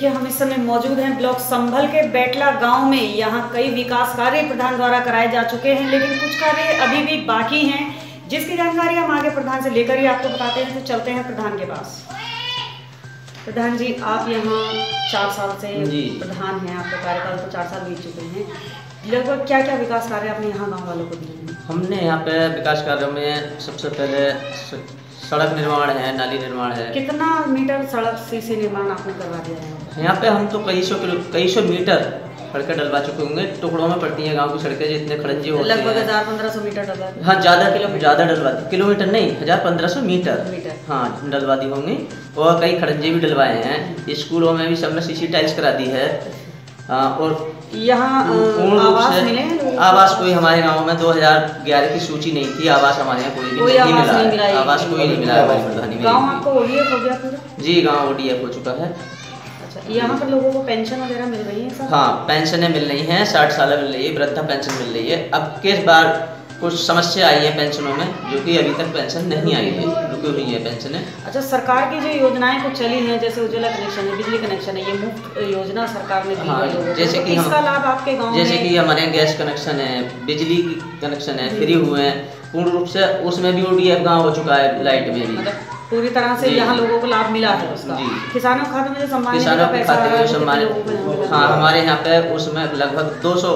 देखिए हम इस समय मौजूद हैं ब्लॉक संभल के बैटला गाँव में। यहाँ कई विकास कार्य प्रधान द्वारा कराए जा चुके हैं लेकिन कुछ कार्य अभी भी बाकी हैं। जिसकी जानकारी हम आगे प्रधान से लेकर ही आपको बताते हैं तो चलते हैं प्रधान के पास। प्रधान जी आप यहाँ चार साल से प्रधान हैं आपका कार्यकाल तो चार साल बीत चुके हैं। लगभग क्या क्या विकास कार्य आपने यहाँ गाँव वालों को दिए हैं? हमने यहाँ पे विकास कार्यों में सबसे पहले सड़क निर्माण है नाली निर्माण है। कितना मीटर सड़क सीसी निर्माण आपने करवा दिया है? यहाँ पे हम तो कई सौ किलो कई सौ मीटर सड़कें डलवा चुके होंगे। टुकड़ों में पड़ती हैं गाँव की सड़कें जितने खड़ंजे होते लगभग हज़ार पंद्रह सौ मीटर डलवा हाँ ज़्यादा किलोमीटर ज़्यादा डलवा दी। किलोमीटर नहीं हज़ार पंद्रह सौ मीटर। मीटर। हाँ डलवा दी होंगी। और कई खड़ंजे भी डलवाए हैं। स्कूलों में भी सबने सीसी टाइल्स करा दी है। और यहाँ पूर्ण रूप आवास से मिले? आवास कोई हमारे गाँव में 2011 की सूची नहीं थी आवास हमारे यहाँ कोई भी नहीं मिला। आवास कोई नहीं मिला हमारी प्रधानी में आपको ओडीएफ हो गया पूरा? जी गाँव ओडीएफ हो चुका है। अच्छा यहाँ पर लोगों को पेंशन वगैरह मिल रही है हाँ पेंशनें मिल रही हैं साठ साल मिल रही है वृद्धा पेंशन मिल रही है। अब किस बार कुछ समस्या आई है पेंशनों में जो कि अभी तक पेंशन नहीं आई है। रुकी हुई है पेंशनें। अच्छा सरकार की जो योजनाएँ कुछ चली हैं जैसे उज्ज्वला कनेक्शन है बिजली कनेक्शन है ये मुफ़्त योजना सरकार ने हाँ, है जैसे तो कि हम- इसका लाभ आपके गाँव जैसे कि हमारे यहाँ गैस कनेक्शन है बिजली कनेक्शन है फ्री हुए हैं पूर्ण रूप से उसमें भी ओडीएफ गाँव हो चुका है लाइट में भी। मतलब पूरी तरह से यहाँ लोगों को लाभ मिला है उसका। जी। किसानों के खाते में जो सम्मान किसानों के खाते में है, वो सम्मान? हाँ। हमारे यहाँ पे उसमें लगभग 200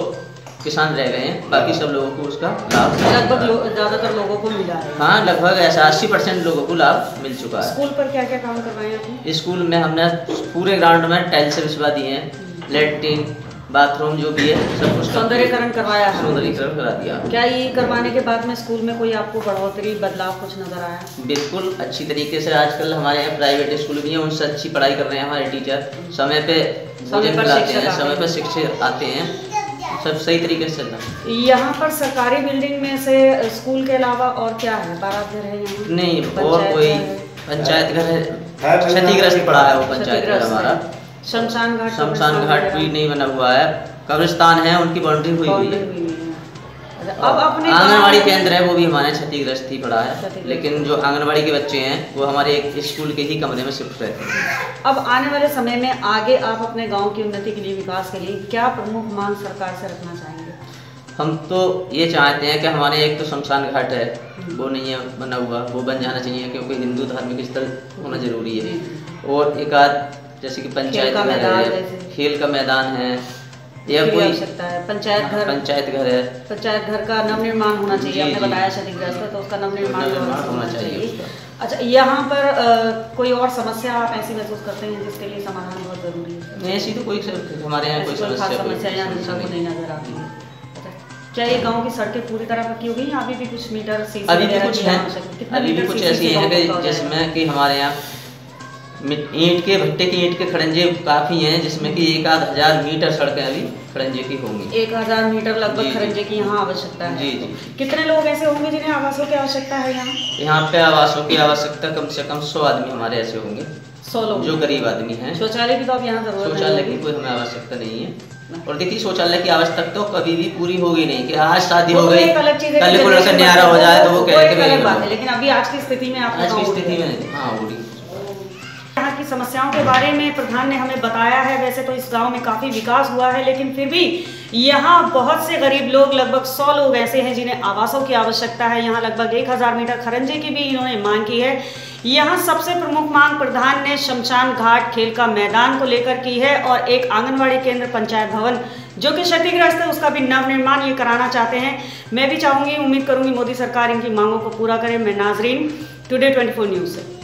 किसान रह गए हैं बाकी सब लोगों को उसका लाभ लगभग लो, ज़्यादातर लोगों को मिला है। हाँ लगभग ऐसा अस्सी परसेंट लोगों को लाभ मिल चुका है। स्कूल पर क्या क्या काम करवाए हैं स्कूल में हमने पूरे ग्राउंड में टाइल्स बिछवा दिए हैं लेट्रिन बाथरूम जो भी है सब कुछ सौंदर्यकरण करवाया है। सौंदर्यकरण करा दिया। क्या ये करवाने के बाद में स्कूल में कोई आपको बढ़ोतरी बदलाव कुछ नज़र आया? बिल्कुल अच्छी तरीके से आजकल हमारे यहाँ प्राइवेट स्कूल भी हैं उनसे अच्छी पढ़ाई कर रहे हैं हमारे टीचर। समय पे भोजन पर खिलाते हैं समय हैं। पे शिक्षक आते हैं। सब सही तरीके से चल रहा है यहाँ पर सरकारी बिल्डिंग में से स्कूल के अलावा और क्या है? बारात घर है यहाँ? नहीं और कोई पंचायत घर है। क्षतिग्रस्त पड़ा है वो पंचायत घर हमारा। शमशान घाट शमशान घाट भी नहीं बना हुआ है। कब्रिस्तान है उनकी बाउंड्री हुई हुई है। अब अपने आंगनबाड़ी केंद्र है वो भी हमारे क्षतिग्रस्त ही पड़ा है। लेकिन जो आंगनबाड़ी के बच्चे हैं वो हमारे एक स्कूल के ही कमरे में शिफ्ट रहते हैं अब आने वाले समय में आगे आप अपने गाँव की उन्नति के लिए विकास के लिए क्या प्रमुख मांग सरकार से रखना चाहेंगे? हम तो ये चाहते हैं कि हमारे एक तो शमशान घाट है वो नहीं है बना हुआ वो बन जाना चाहिए क्योंकि हिंदू धार्मिक स्थल होना ज़रूरी है। और एक आध जैसे कि पंचायत खेल का मैदान है या कोई आवश्यकता है? पंचायत घर। पंचायत घर है। पंचायत घर का नवनिर्माण होना चाहिए आपने बताया क्षतिग्रस्त है तो उसका नवनिर्माण नवनिर्माण होना चाहिए। अच्छा यहाँ पर अ, कोई और समस्या आप ऐसी महसूस करते हैं जिसके लिए समाधान बहुत ज़रूरी है? नहीं ऐसी तो कोई हमारे यहाँ कोई समस्या यहाँ को नहीं नज़र आती है। अच्छा, क्या ये गाँव की सड़कें पूरी तरह पक्की हो गई अभी भी कुछ मीटर अभी भी कुछ है। अभी भी कुछ ऐसी है? जिसमें कि हमारे यहाँ ईंट के भट्टे की ईंट के खड़ंजे काफ़ी हैं जिसमें कि एक आध हज़ार मीटर सड़कें अभी खड़ंजे की होंगी। एक हज़ार मीटर लगभग खड़ंजे की यहाँ आवश्यकता है। जी जी। कितने लोग ऐसे होंगे जिन्हें आवासों की आवश्यकता है यहाँ? यहाँ पे आवासों की आवश्यकता कम से कम सौ आदमी हमारे ऐसे होंगे। सौ लोग। जो गरीब आदमी हैं। शौचालय की तो अब यहाँ ज़रूरत शौचालय की कोई हमें आवश्यकता नहीं है। और देखिए शौचालय की आवश्यकता तो कभी भी पूरी होगी नहीं कि आज शादी हो तो गई है कल को लड़का न्यारा हो जाए तो वो कहते है लेकिन अभी आज की स्थिति में आज की स्थिति में हाँ यहाँ की समस्याओं के बारे में प्रधान ने हमें बताया है। वैसे तो इस गाँव में काफ़ी विकास हुआ है, लेकिन फिर भी यहाँ बहुत से गरीब लोग, लगभग सौ लोग ऐसे हैं जिन्हें आवासों की आवश्यकता है। यहाँ लगभग एक हज़ार मीटर खरंजे की भी इन्होंने मांग की है। यहाँ सबसे प्रमुख मांग प्रधान ने शमशान घाट खेल का मैदान को लेकर की है और एक आंगनबाड़ी केंद्र पंचायत भवन, जो कि क्षतिग्रस्त है, उसका भी नवनिर्माण ये कराना चाहते हैं। मैं भी चाहूँगी, उम्मीद करूँगी मोदी सरकार इनकी मांगों को पूरा करे। मैं नाजरीन टुडे 24 न्यूज़ से।